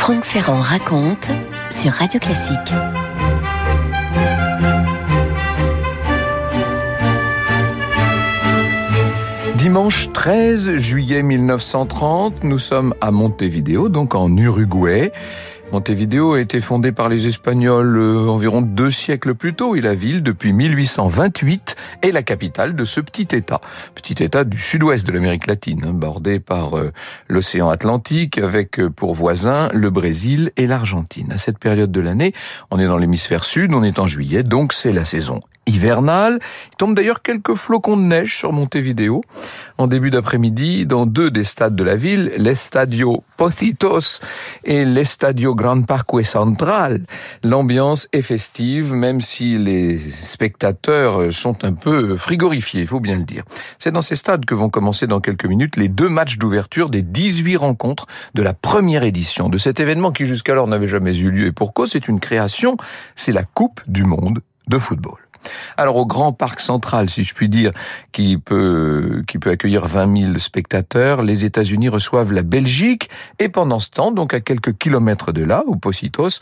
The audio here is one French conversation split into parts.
Franck Ferrand raconte sur Radio Classique. Dimanche 13 juillet 1930, nous sommes à Montevideo, donc en Uruguay. Montevideo a été fondée par les Espagnols euh, environ deux siècles plus tôt et la ville, depuis 1828, est la capitale de ce petit État. Petit État du sud-ouest de l'Amérique latine, hein, bordé par euh, l'océan Atlantique avec euh, pour voisins le Brésil et l'Argentine. À cette période de l'année, on est dans l'hémisphère sud, on est en juillet, donc c'est la saison hivernale. Il tombe d'ailleurs quelques flocons de neige sur Montevideo. En début d'après-midi, dans deux des stades de la ville, l'Estadio Pocitos et l'Estadio Gran Parque Central, l'ambiance est festive, même si les spectateurs sont un peu frigorifiés, il faut bien le dire. C'est dans ces stades que vont commencer dans quelques minutes les deux matchs d'ouverture des 18 rencontres de la première édition de cet événement qui jusqu'alors n'avait jamais eu lieu. Et pour cause, c'est une création, c'est la Coupe du Monde de football. Alors au grand parc central, si je puis dire, qui peut qui peut accueillir 20 000 spectateurs, les États-Unis reçoivent la Belgique et pendant ce temps, donc à quelques kilomètres de là, au Positos,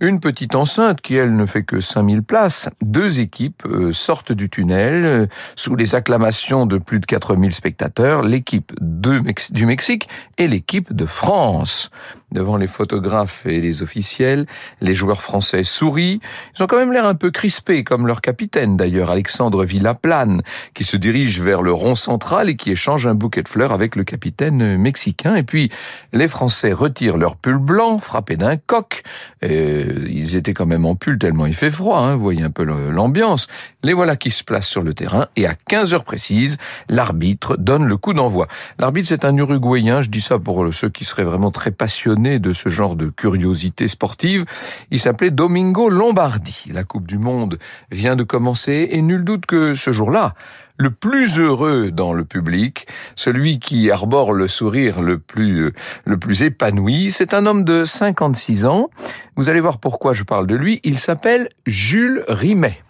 une petite enceinte qui elle ne fait que 5000 places. Deux équipes euh, sortent du tunnel euh, sous les acclamations de plus de 4000 spectateurs, l'équipe du Mexique et l'équipe de France. Devant les photographes et les officiels, les joueurs français sourient. Ils ont quand même l'air un peu crispés, comme leur capitaine d'ailleurs, Alexandre Villaplane, qui se dirige vers le rond central et qui échange un bouquet de fleurs avec le capitaine mexicain. Et puis, les Français retirent leur pull blanc, frappé d'un coq. ils étaient quand même en pull tellement il fait froid, hein, vous voyez un peu l'ambiance. Les voilà qui se placent sur le terrain et à 15 heures précises, l'arbitre donne le coup d'envoi. L'arbitre, c'est un Uruguayen, je dis ça pour ceux qui seraient vraiment très passionnés de ce genre de curiosité sportive. Il s'appelait Domingo Lombardi. La Coupe du Monde vient de commencer et nul doute que ce jour-là, le plus heureux dans le public, celui qui arbore le sourire le plus, le plus épanoui, c'est un homme de 56 ans. Vous allez voir pourquoi je parle de lui. Il s'appelle Jules Rimet.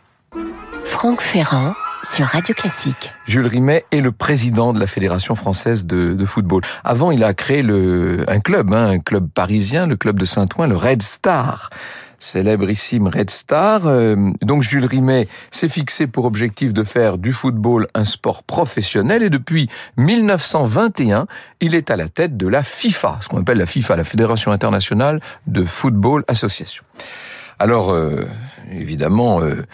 Franck Ferrand sur Radio Classique. Jules Rimet est le président de la Fédération française de, football. Avant, il a créé un club, hein, un club parisien, le club de Saint-Ouen, le Red Star célébrissime Red Star. Euh, donc Jules Rimet s'est fixé pour objectif de faire du football un sport professionnel et depuis 1921, il est à la tête de la FIFA, ce qu'on appelle la FIFA, la Fédération internationale de football association. Alors, euh, évidemment, euh,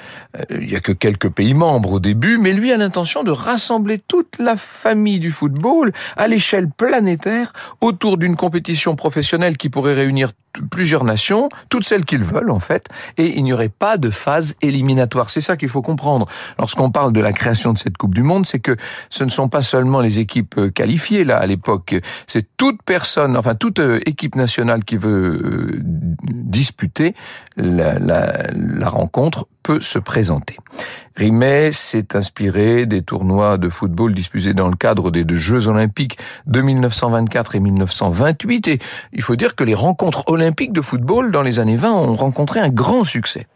il n'y a que quelques pays membres au début, mais lui a l'intention de rassembler toute la famille du football à l'échelle planétaire autour d'une compétition professionnelle qui pourrait réunir plusieurs nations, toutes celles qu'ils veulent en fait, et il n'y aurait pas de phase éliminatoire. C'est ça qu'il faut comprendre. Lorsqu'on parle de la création de cette Coupe du Monde, c'est que ce ne sont pas seulement les équipes euh, qualifiées là à l'époque, c'est toute personne, enfin toute euh, équipe nationale qui veut euh, disputer la, la rencontre peut se présenter. Rimet s'est inspiré des tournois de football disputés dans le cadre des Jeux olympiques de 1924 et 1928 et il faut dire que les rencontres olympiques de football dans les années 20 ont rencontré un grand succès.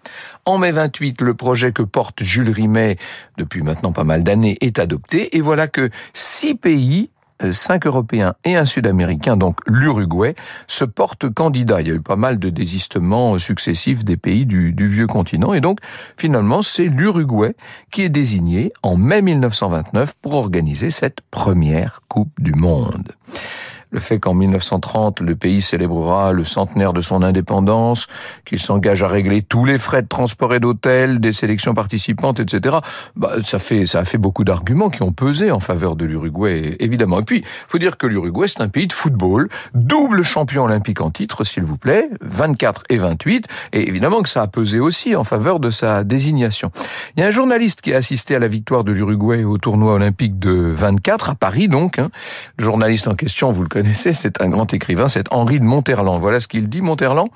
En mai 28, le projet que porte Jules Rimet depuis maintenant pas mal d'années est adopté et voilà que six pays cinq Européens et un Sud-Américain, donc l'Uruguay, se portent candidats. Il y a eu pas mal de désistements successifs des pays du, du vieux continent. Et donc, finalement, c'est l'Uruguay qui est désigné en mai 1929 pour organiser cette première Coupe du Monde le fait qu'en 1930, le pays célébrera le centenaire de son indépendance, qu'il s'engage à régler tous les frais de transport et d'hôtel des sélections participantes, etc. Bah, ça fait, ça a fait beaucoup d'arguments qui ont pesé en faveur de l'Uruguay, évidemment. Et puis, faut dire que l'Uruguay, c'est un pays de football, double champion olympique en titre, s'il vous plaît, 24 et 28, et évidemment que ça a pesé aussi en faveur de sa désignation. Il y a un journaliste qui a assisté à la victoire de l'Uruguay au tournoi olympique de 24, à Paris donc. Hein. Le journaliste en question, vous le connaissez, connaissez, c'est un grand écrivain, c'est Henri de Monterland. Voilà ce qu'il dit, Monterland.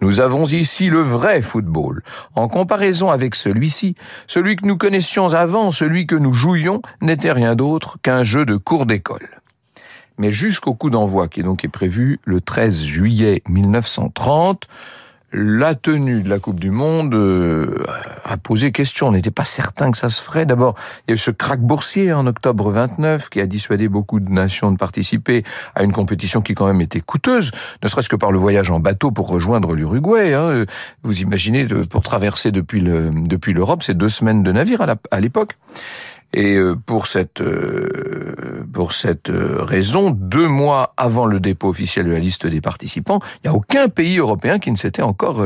Nous avons ici le vrai football. En comparaison avec celui-ci, celui que nous connaissions avant, celui que nous jouions, n'était rien d'autre qu'un jeu de cours d'école. Mais jusqu'au coup d'envoi, qui donc est prévu le 13 juillet 1930, la tenue de la Coupe du Monde euh, a posé question. On n'était pas certain que ça se ferait. D'abord, il y a eu ce crack boursier en octobre 29 qui a dissuadé beaucoup de nations de participer à une compétition qui quand même était coûteuse, ne serait-ce que par le voyage en bateau pour rejoindre l'Uruguay. Hein. Vous imaginez, pour traverser depuis le depuis l'Europe, c'est deux semaines de navire à l'époque. Et euh, pour cette euh, pour cette euh, raison, deux mois avant le dépôt officiel de la liste des participants, il n'y a aucun pays européen qui ne s'était encore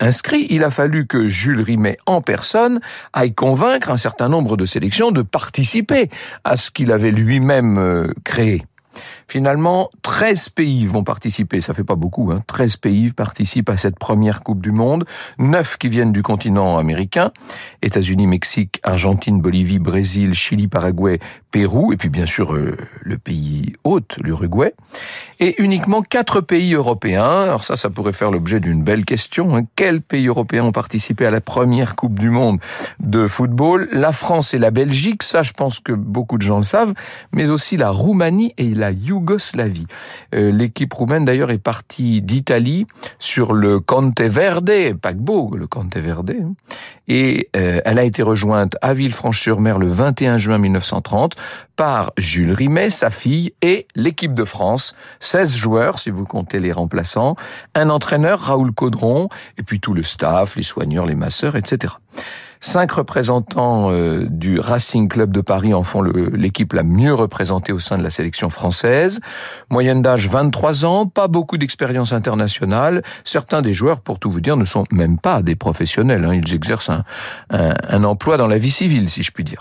inscrit. Il a fallu que Jules Rimet en personne aille convaincre un certain nombre de sélections de participer à ce qu'il avait lui-même créé. Finalement, 13 pays vont participer, ça fait pas beaucoup, hein. 13 pays participent à cette première Coupe du Monde, 9 qui viennent du continent américain, États-Unis, Mexique, Argentine, Bolivie, Brésil, Chili, Paraguay, Pérou, et puis bien sûr euh, le pays hôte, l'Uruguay, et uniquement 4 pays européens, alors ça, ça pourrait faire l'objet d'une belle question, hein. quels pays européens ont participé à la première Coupe du Monde de football? La France et la Belgique, ça je pense que beaucoup de gens le savent, mais aussi la Roumanie et la Yougoslavie. Euh, l'équipe roumaine d'ailleurs est partie d'Italie sur le Conte Verde, paquebot, le Conte Verde, hein. et euh, elle a été rejointe à Villefranche-sur-Mer le 21 juin 1930 par Jules Rimet, sa fille, et l'équipe de France, 16 joueurs si vous comptez les remplaçants, un entraîneur, Raoul Caudron, et puis tout le staff, les soigneurs, les masseurs, etc. Cinq représentants euh, du Racing Club de Paris en font l'équipe la mieux représentée au sein de la sélection française. Moyenne d'âge 23 ans, pas beaucoup d'expérience internationale. Certains des joueurs, pour tout vous dire, ne sont même pas des professionnels. Hein. Ils exercent un, un emploi dans la vie civile, si je puis dire.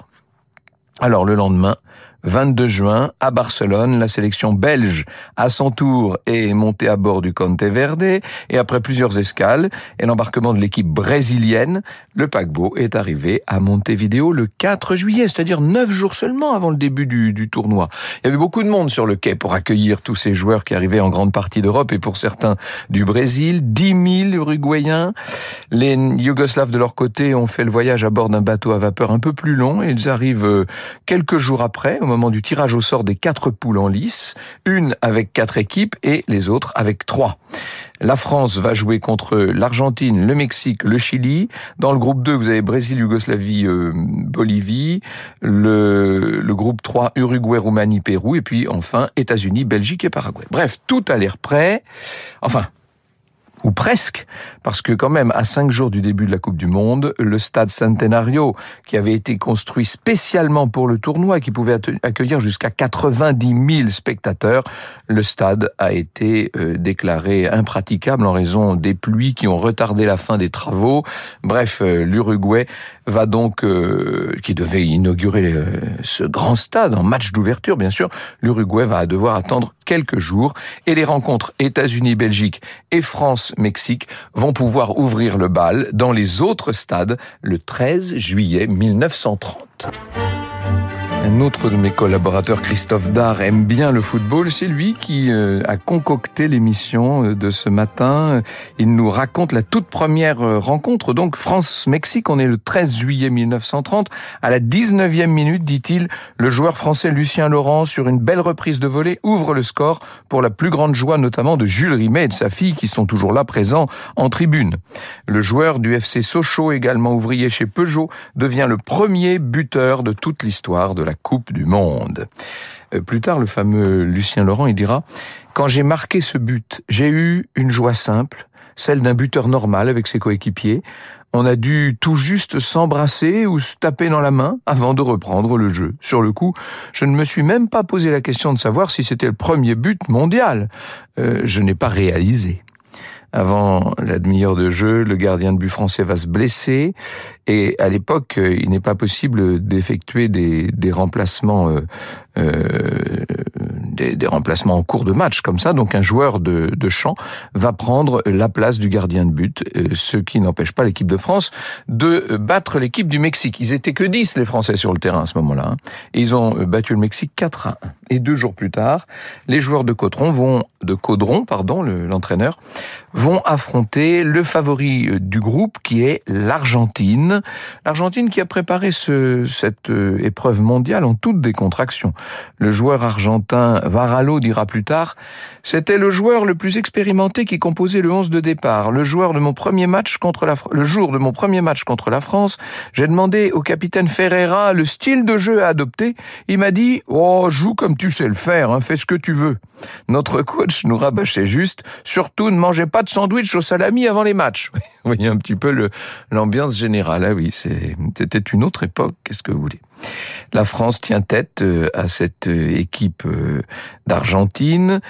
Alors le lendemain, 22 juin, à Barcelone, la sélection belge, à son tour, est montée à bord du Conte Verde, et après plusieurs escales et l'embarquement de l'équipe brésilienne, le paquebot est arrivé à Montevideo le 4 juillet, c'est-à-dire neuf jours seulement avant le début du, tournoi. Il y avait beaucoup de monde sur le quai pour accueillir tous ces joueurs qui arrivaient en grande partie d'Europe et pour certains du Brésil, 10 000 Uruguayens. Les Yougoslaves de leur côté ont fait le voyage à bord d'un bateau à vapeur un peu plus long et ils arrivent euh, quelques jours après, du tirage au sort des quatre poules en lice, une avec quatre équipes et les autres avec trois. La France va jouer contre l'Argentine, le Mexique, le Chili. Dans le groupe 2, vous avez Brésil, Yougoslavie, euh, Bolivie. Le, le groupe 3, Uruguay, Roumanie, Pérou. Et puis enfin, États-Unis, Belgique et Paraguay. Bref, tout a l'air prêt. Enfin, ou presque, parce que quand même, à cinq jours du début de la Coupe du Monde, le stade Centenario, qui avait été construit spécialement pour le tournoi, qui pouvait accueillir jusqu'à 90 000 spectateurs, le stade a été euh, déclaré impraticable en raison des pluies qui ont retardé la fin des travaux. Bref, euh, l'Uruguay va donc, euh, qui devait inaugurer ce grand stade en match d'ouverture, bien sûr, l'Uruguay va devoir attendre quelques jours et les rencontres États-Unis-Belgique et France-Mexique vont pouvoir ouvrir le bal dans les autres stades le 13 juillet 1930. Un autre de mes collaborateurs, Christophe Dard, aime bien le football. C'est lui qui euh, a concocté l'émission euh, de ce matin. Il nous raconte la toute première euh, rencontre. Donc France-Mexique, on est le 13 juillet 1930. À la 19e minute, dit-il, le joueur français Lucien Laurent, sur une belle reprise de volée, ouvre le score pour la plus grande joie notamment de Jules Rimet et de sa fille qui sont toujours là présents en tribune. Le joueur du FC Sochaux, également ouvrier chez Peugeot, devient le premier buteur de toute l'histoire de la Coupe du Monde. Euh, plus tard, le fameux Lucien Laurent, il dira, quand j'ai marqué ce but, j'ai eu une joie simple, celle d'un buteur normal avec ses coéquipiers. On a dû tout juste s'embrasser ou se taper dans la main avant de reprendre le jeu. Sur le coup, je ne me suis même pas posé la question de savoir si c'était le premier but mondial. Euh, je n'ai pas réalisé. Avant la demi-heure de jeu, le gardien de but français va se blesser et à l'époque, euh, il n'est pas possible d'effectuer des, des remplacements euh, euh, des, des, remplacements en cours de match comme ça. Donc un joueur de, de champ va prendre la place du gardien de but, euh, ce qui n'empêche pas l'équipe de France de battre l'équipe du Mexique. Ils étaient que 10 les Français sur le terrain à ce moment-là. Hein. Et ils ont battu le Mexique 4 à 1. Et deux jours plus tard, les joueurs de Caudron vont, de Caudron, pardon, l'entraîneur, vont affronter le favori euh, du groupe qui est l'Argentine. L'Argentine qui a préparé ce, cette épreuve mondiale en toute décontraction. Le joueur argentin Varallo dira plus tard, c'était le joueur le plus expérimenté qui composait le 11 de départ. Le joueur de mon premier match contre la, le jour de mon premier match contre la France, j'ai demandé au capitaine Ferreira le style de jeu à adopter. Il m'a dit, oh, joue comme tu sais le faire, hein, fais ce que tu veux. Notre coach nous rabâchait juste, surtout ne mangez pas de sandwich au salami avant les matchs. Vous voyez un petit peu l'ambiance générale. Ah oui, c'était une autre époque, qu'est-ce que vous voulez. La France tient tête euh, à cette euh, équipe euh, d'Argentine,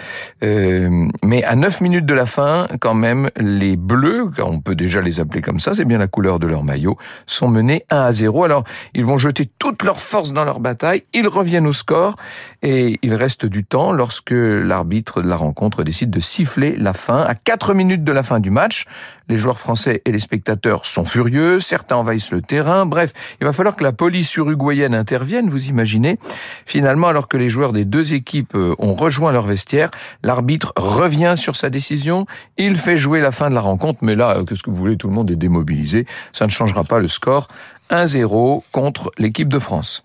mais à 9 minutes de la fin, quand même, les Bleus, on peut déjà les appeler comme ça, c'est bien la couleur de leur maillot, sont menés 1 à 0. Alors, ils vont jeter toute leur force dans leur bataille, ils reviennent au score, et il reste du temps lorsque l'arbitre de la rencontre décide de siffler la fin. À 4 minutes de la fin du match, les joueurs français et les spectateurs sont furieux, certains envahissent le terrain, bref, il va falloir que la police uruguayenne intervienne, vous imaginez. Finalement, alors que les joueurs des deux équipes euh, ont rejoint leur vestiaire, l'arbitre revient sur sa décision, il fait jouer la fin de la rencontre, mais là, euh, qu'est-ce que vous voulez, tout le monde est démobilisé, ça ne changera pas le score. 1-0 contre l'équipe de France.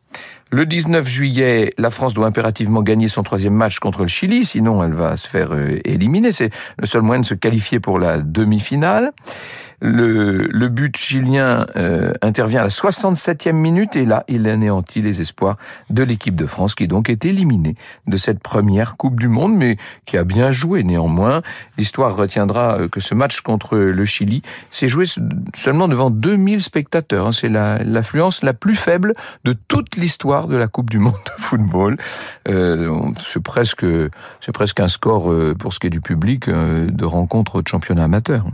Le 19 juillet, la France doit impérativement gagner son troisième match contre le Chili, sinon elle va se faire euh, éliminer. C'est le seul moyen de se qualifier pour la demi-finale. Le, but chilien euh, intervient à la 67e minute et là, il anéantit les espoirs de l'équipe de France qui donc est éliminée de cette première Coupe du Monde, mais qui a bien joué néanmoins. L'histoire retiendra euh, que ce match contre le Chili s'est joué seulement devant 2000 spectateurs. Hein. C'est l'affluence la, plus faible de toute l'histoire de la Coupe du Monde de football. Euh, c'est presque, c'est presque un score euh, pour ce qui est du public de rencontres de championnat amateur.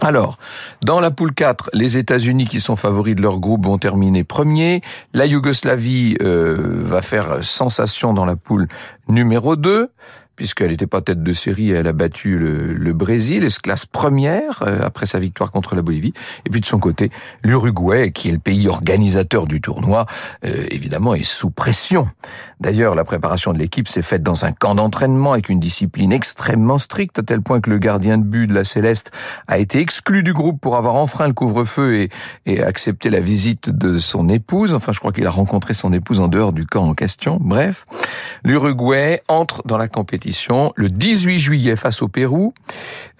Alors, dans la poule 4, les États-Unis qui sont favoris de leur groupe vont terminer premier. La Yougoslavie euh, va faire sensation dans la poule numéro 2 puisqu'elle n'était pas tête de série, elle a battu le, Brésil, elle se classe première euh, après sa victoire contre la Bolivie. Et puis de son côté, l'Uruguay, qui est le pays organisateur du tournoi, euh, évidemment est sous pression. D'ailleurs, la préparation de l'équipe s'est faite dans un camp d'entraînement avec une discipline extrêmement stricte, à tel point que le gardien de but de la Céleste a été exclu du groupe pour avoir enfreint le couvre-feu et, et accepté la visite de son épouse. Enfin, je crois qu'il a rencontré son épouse en dehors du camp en question. Bref, l'Uruguay entre dans la compétition le 18 juillet face au Pérou.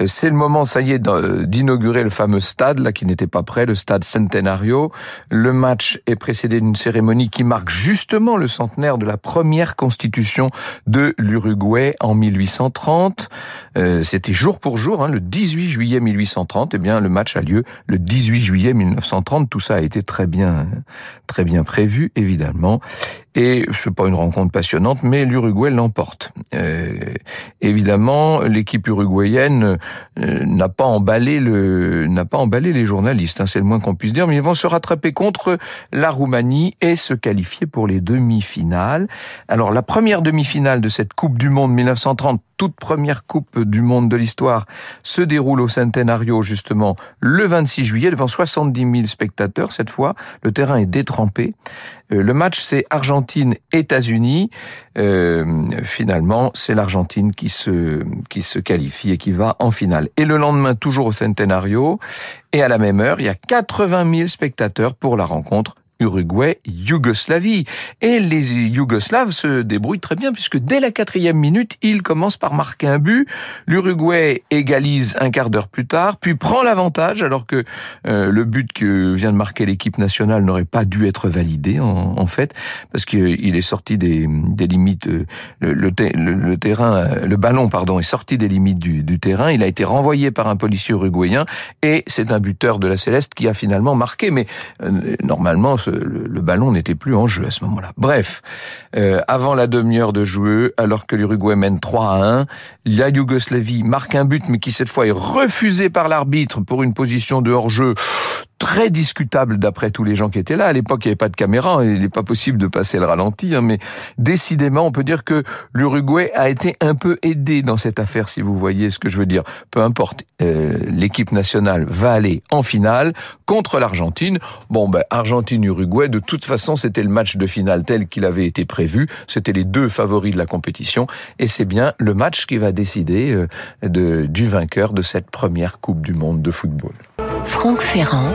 Euh, c'est le moment, ça y est, d'inaugurer le fameux stade, là, qui n'était pas prêt, le stade Centenario. Le match est précédé d'une cérémonie qui marque justement le centenaire de la première constitution de l'Uruguay en 1830. Euh, c'était jour pour jour, hein, le 18 juillet 1830. Eh bien, le match a lieu le 18 juillet 1930. Tout ça a été très bien, très bien prévu, évidemment. Et c'est pas une rencontre passionnante, mais l'Uruguay l'emporte. Euh, évidemment, l'équipe uruguayenne euh, n'a pas emballé le n'a pas emballé les journalistes, hein, c'est le moins qu'on puisse dire, mais ils vont se rattraper contre la Roumanie et se qualifier pour les demi-finales. Alors la première demi-finale de cette Coupe du Monde 1930 toute première Coupe du Monde de l'histoire se déroule au Centenario justement le 26 juillet devant 70 000 spectateurs cette fois. Le terrain est détrempé. Euh, le match c'est Argentine-États-Unis. Euh, finalement, c'est l'Argentine qui se qui se qualifie et qui va en finale. Et le lendemain, toujours au Centenario, et à la même heure, il y a 80 000 spectateurs pour la rencontre Uruguay, Yougoslavie. Et les Yougoslaves se débrouillent très bien puisque dès la quatrième minute, ils commencent par marquer un but. L'Uruguay égalise un quart d'heure plus tard, puis prend l'avantage alors que euh, le but que vient de marquer l'équipe nationale n'aurait pas dû être validé en, fait parce qu'il est sorti des, limites. Euh, le, terrain, le ballon pardon, est sorti des limites du, terrain. Il a été renvoyé par un policier uruguayen et c'est un buteur de la Céleste qui a finalement marqué. Mais euh, normalement le, ballon n'était plus en jeu à ce moment-là. Bref, euh, avant la demi-heure de jeu, alors que l'Uruguay mène 3 à 1, la Yougoslavie marque un but, mais qui cette fois est refusé par l'arbitre pour une position de hors-jeu très discutable d'après tous les gens qui étaient là. À l'époque, il n'y avait pas de caméra, il n'est pas possible de passer le ralenti, hein, mais décidément, on peut dire que l'Uruguay a été un peu aidé dans cette affaire, si vous voyez ce que je veux dire. Peu importe, euh, l'équipe nationale va aller en finale contre l'Argentine. Bon, ben, Argentine-Uruguay, de toute façon, c'était le match de finale tel qu'il avait été prévu. C'était les deux favoris de la compétition, et c'est bien le match qui va décider euh, de, du vainqueur de cette première Coupe du Monde de football. Franck Ferrand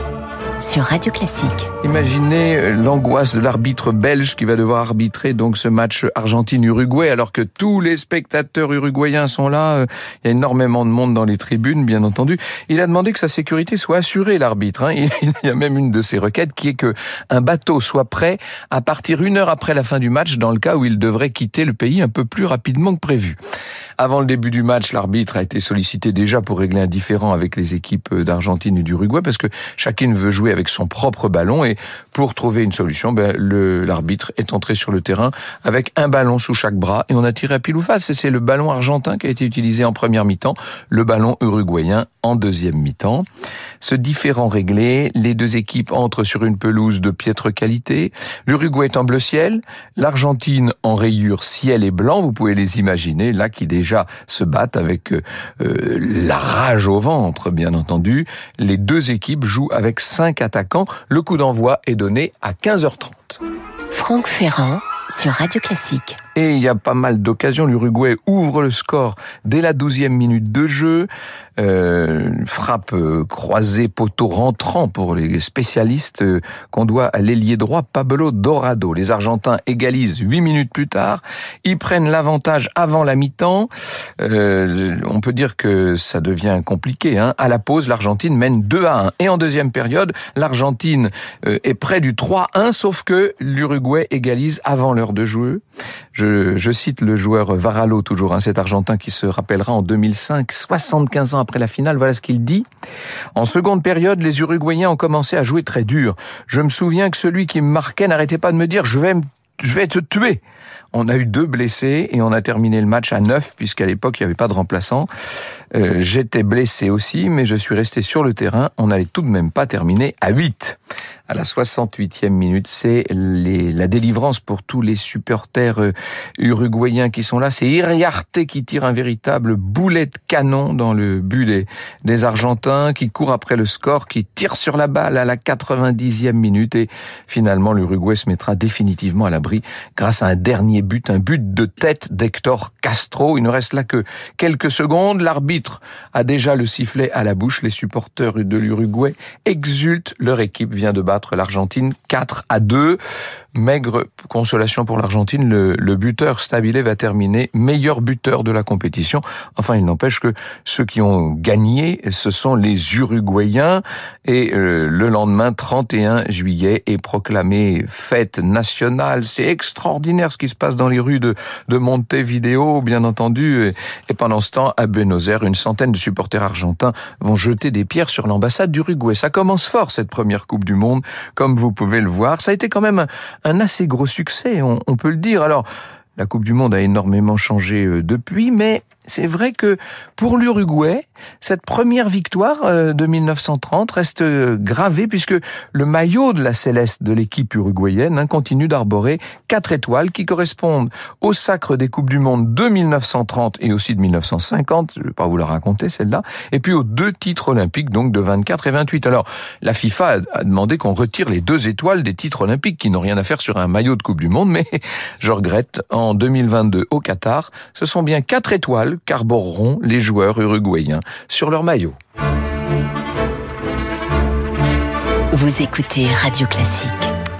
sur Radio Classique. Imaginez euh, l'angoisse de l'arbitre belge qui va devoir arbitrer donc ce match Argentine-Uruguay alors que tous les spectateurs uruguayens sont là. Euh, il y a énormément de monde dans les tribunes, bien entendu. Il a demandé que sa sécurité soit assurée, l'arbitre. Hein. Il y a même une de ses requêtes qui est que un bateau soit prêt à partir une heure après la fin du match dans le cas où il devrait quitter le pays un peu plus rapidement que prévu. Avant le début du match, l'arbitre a été sollicité déjà pour régler un différend avec les équipes d'Argentine et d'Uruguay parce que chacune veut jouer avec son propre ballon et pour trouver une solution, ben, l'arbitre est entré sur le terrain avec un ballon sous chaque bras et on a tiré à pile ou face. Et c'est le ballon argentin qui a été utilisé en première mi-temps, le ballon uruguayen en deuxième mi-temps. Ce différent réglé, les deux équipes entrent sur une pelouse de piètre qualité. L'Uruguay est en bleu ciel, l'Argentine en rayures ciel et blanc. Vous pouvez les imaginer là qui déjà se battent avec euh, la rage au ventre, bien entendu. Les deux équipes jouent avec cinq attaquants. Le coup d'envoi est donné à 15h30. Franck Ferrand sur Radio Classique. Et il y a pas mal d'occasions. L'Uruguay ouvre le score dès la douzième minute de jeu. Euh, frappe euh, croisée, poteau rentrant pour les spécialistes euh, qu'on doit à l'ailier droit Pablo Dorado. Les Argentins égalisent huit minutes plus tard. Ils prennent l'avantage avant la mi-temps. Euh, on peut dire que ça devient compliqué. Hein. À la pause, l'Argentine mène 2 à 1. Et en deuxième période, l'Argentine est près du 3-1, sauf que l'Uruguay égalise avant l'heure de jeu. Je, je, cite le joueur Varalo, toujours, hein, cet Argentin qui se rappellera en 2005, 75 ans après la finale, voilà ce qu'il dit. En seconde période, les Uruguayens ont commencé à jouer très dur. Je me souviens que celui qui me marquait n'arrêtait pas de me dire « je vais, te tuer ». On a eu deux blessés et on a terminé le match à neuf puisqu'à l'époque il n'y avait pas de remplaçant. Euh, J'étais blessé aussi, mais je suis resté sur le terrain. On n'allait tout de même pas terminer à 8 à la 68e minute. C'est la délivrance pour tous les supporters euh, uruguayens qui sont là. C'est Iriarte qui tire un véritable boulet de canon dans le but des, des Argentins, qui court après le score, qui tire sur la balle à la 90e minute et finalement l'Uruguay se mettra définitivement à l'abri grâce à un dernier but, un but de tête d'Hector Castro. Il ne reste là que quelques secondes. L'arbitre a déjà le sifflet à la bouche. Les supporters de l'Uruguay exultent. Leur équipe vient de battre l'Argentine 4 à 2. Maigre consolation pour l'Argentine, le, le, buteur Stabile va terminer meilleur buteur de la compétition. Enfin, il n'empêche que ceux qui ont gagné, ce sont les Uruguayens. Et euh, le lendemain, 31 juillet, est proclamé fête nationale. C'est extraordinaire ce qui se passe dans les rues de, de Montevideo, bien entendu. Et, et pendant ce temps, à Buenos Aires, une centaine de supporters argentins vont jeter des pierres sur l'ambassade d'Uruguay. Ça commence fort, cette première Coupe du Monde, comme vous pouvez le voir. Ça a été quand même assez gros succès, on, on peut le dire. Alors, la Coupe du Monde a énormément changé euh, depuis, mais c'est vrai que pour l'Uruguay, cette première victoire euh, de 1930 reste euh, gravée puisque le maillot de la céleste de l'équipe uruguayenne hein, continue d'arborer quatre étoiles qui correspondent au sacre des Coupes du Monde de 1930 et aussi de 1950, je ne vais pas vous la raconter celle-là, et puis aux deux titres olympiques donc de 24 et 28. Alors la FIFA a demandé qu'on retire les deux étoiles des titres olympiques qui n'ont rien à faire sur un maillot de Coupe du Monde, mais je regrette, en 2022 au Qatar, ce sont bien quatre étoiles qu'arboreront les joueurs uruguayens sur leur maillot. Vous écoutez Radio Classique.